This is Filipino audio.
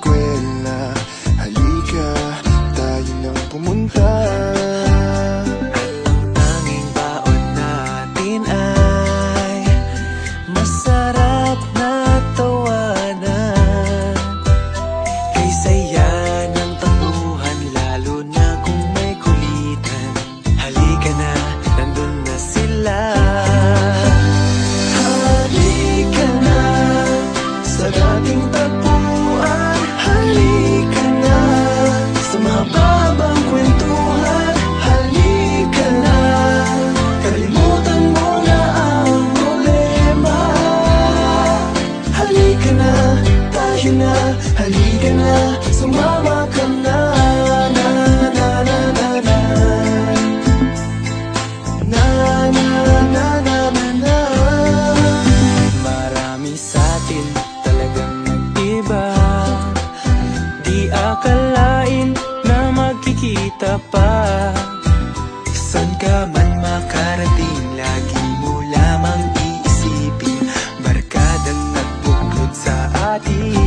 squid Na, halika na Sumama ka na Na, na, na, na, na. Na, na, na, Marami sa'tin talagang nag-iba. Di akalain na magkikita pa. Saan ka man makarating Lagi mo lamang iisipin. Barkadang nagbuklod sa atin.